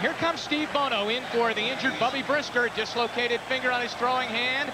Here comes Steve Bono in for the injured Bubby Brister. Dislocated finger on his throwing hand.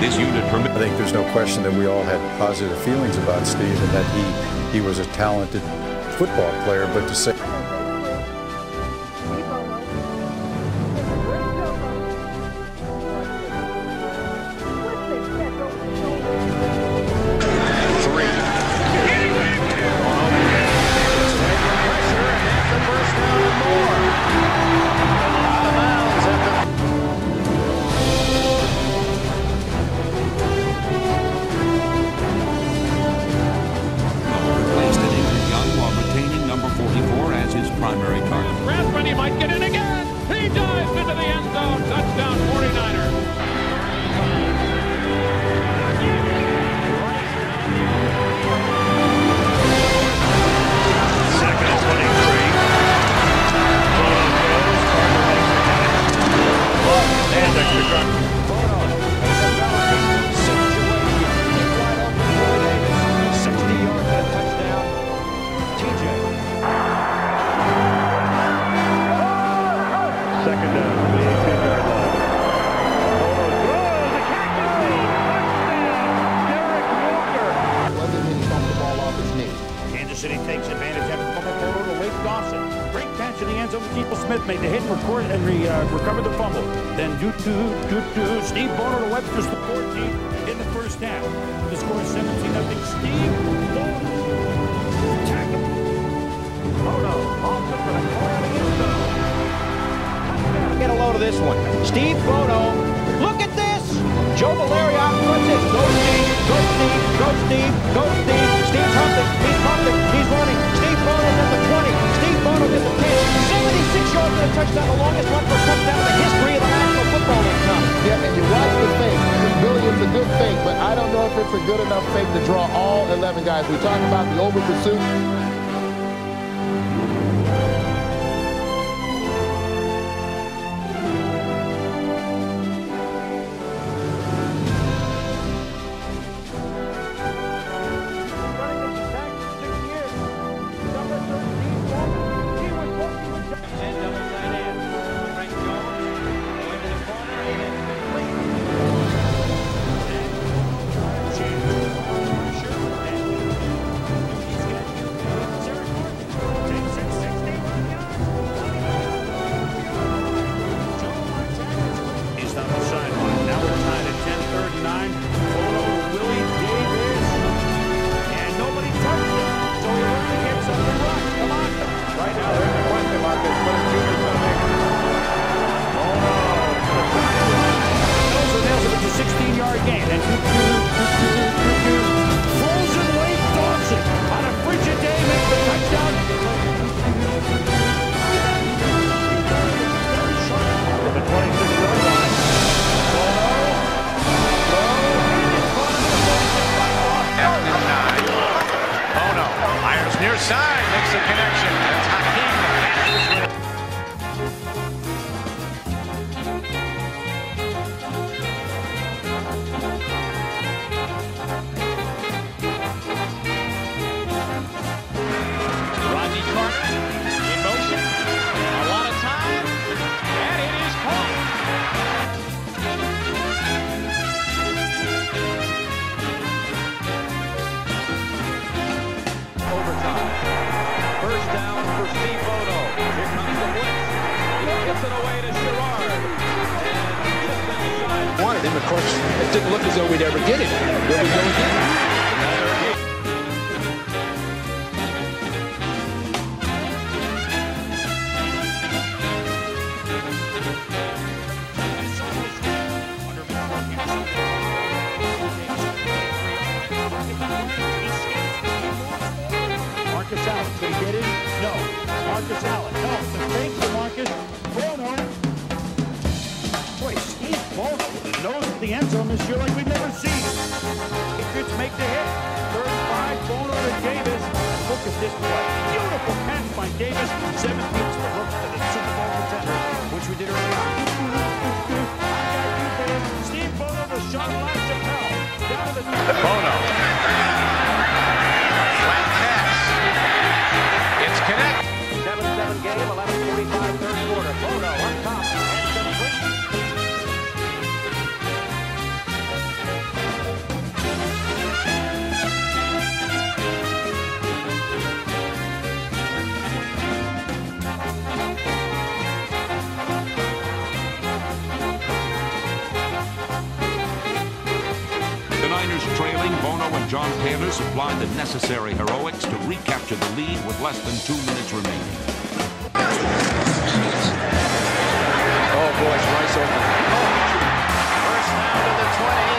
This unit. I think there's no question that we all had positive feelings about Steve and that he, he was a talented football player, but to say do, do, do, do. Steve Bono to Webster's the 14th in the first half. The score is 17 nothing. Steve Bono. Get a load of this one. Steve Bono. Look at this. Joe Valerio puts it. Go Steve. Go Steve. Go Steve. Go Steve. Steve's hunting. He's hunting. He's running. guys. We talk about the over pursuit, Wanted him, of course. It didn't look as though we'd ever get him. We go again. Nose at the year like we've never seen. Patriots make the hit. Third five, Bono to Davis. Look at this play. Beautiful catch by Davis. 17 to look to the Super Bowl contender, which we did early on. I got babe. Steve Bono to Sean LaChapelle. Down to the... Bono. John Taylor supplied the necessary heroics to recapture the lead with less than two minutes remaining. Oh, boy, it's Rice open. First down to the 20.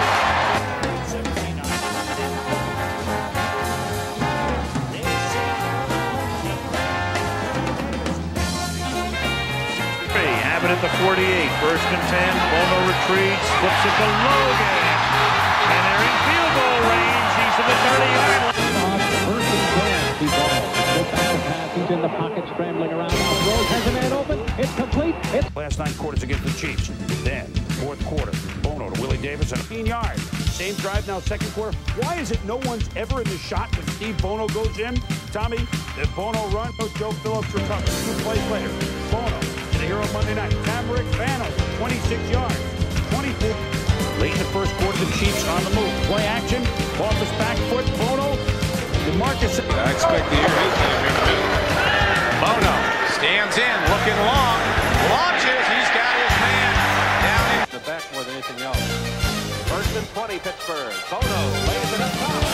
Abbott at the 48. First and 10. Bono retreats. Flips it to Logan. And they're in field goal range. He's to the 30-yard line. First and ten. Steve Bono. Go back to pass. He's in the pocket, scrambling around. Throws, has a man open. It's complete. It's Last nine quarters against the Chiefs. Then, fourth quarter, Bono to Willie Davis at 15 yards. Same drive now, second quarter. Why is it no one's ever in the shot when Steve Bono goes in? Tommy, the Bono run, no Joe Phillips recovers. Two plays later, Bono to the hero Monday night. Tamarick Vano, 26 yards. 24. Late in the first quarter, the Chiefs on the move. Play action, off his back foot, Bono. DeMarcus. I expect the year eight Bono stands in, looking long, launches. He's got his man down in. The back more than anything else. First and 20, Pittsburgh. Bono lays it up top.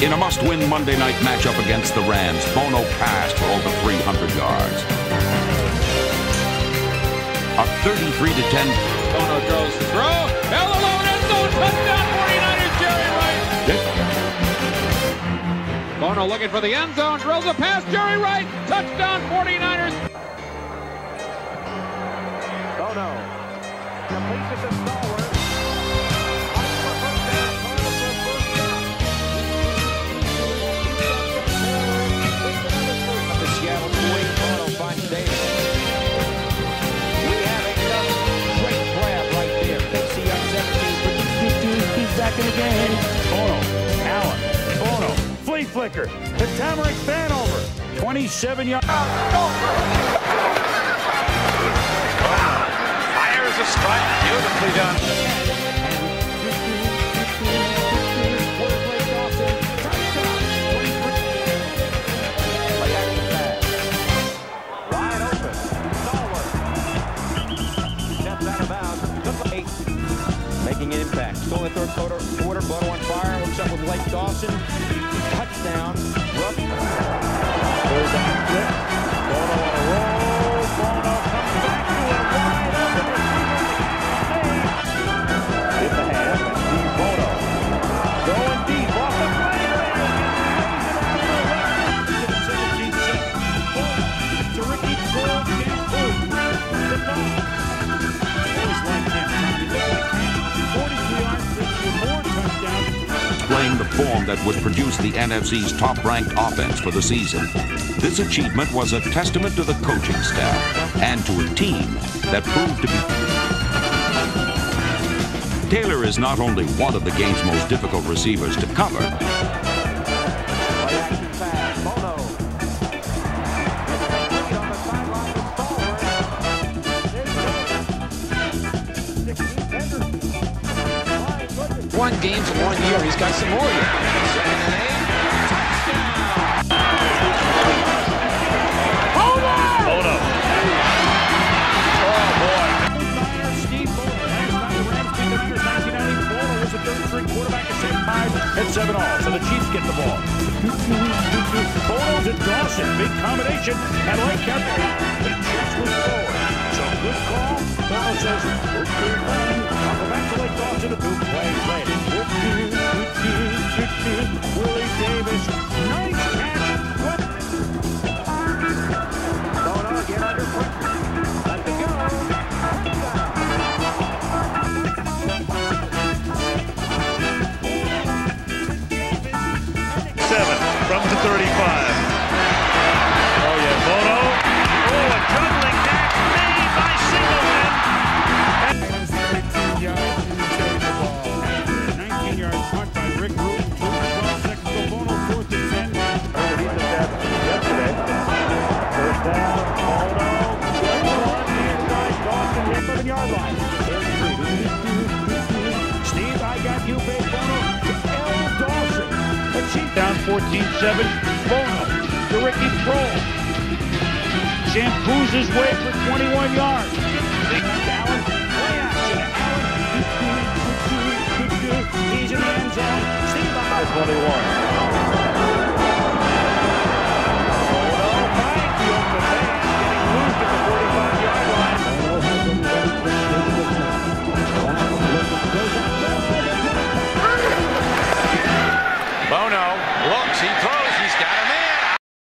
In a must-win Monday night matchup against the Rams, Bono passed for over 300 yards. A 33 to 10 Bono throws the throw. Hell alone, end zone, touchdown, 49ers, Jerry Rice. Bono looking for the end zone, throws a pass, Jerry Rice, touchdown, 49ers. Bono. Completes it to Stallworth. Flicker. The Tamarick Vanover. 27 yards. Fires a strike. Beautifully done. The NFC's top-ranked offense for the season. This achievement was a testament to the coaching staff and to a team that proved to be. Taylor is not only one of the game's most difficult receivers to cover, Play action pass. Bono. Lead on the sideline with Stallworth. There's Jones. 16 My goodness. One games in one year. He's got some more yet. It's seven all, so the Chiefs get the ball. Bowles and Dawson, big combination, and Lake kept The Chiefs move forward. So good call. Bowles says, we're 3 I'll go back to Lake Dawson a two plays later. 19-7. Bono to Ricky Proehl. Shampoos his way for 21 yards. Allen, play action. Allen. He's in the end zone. Steve 21.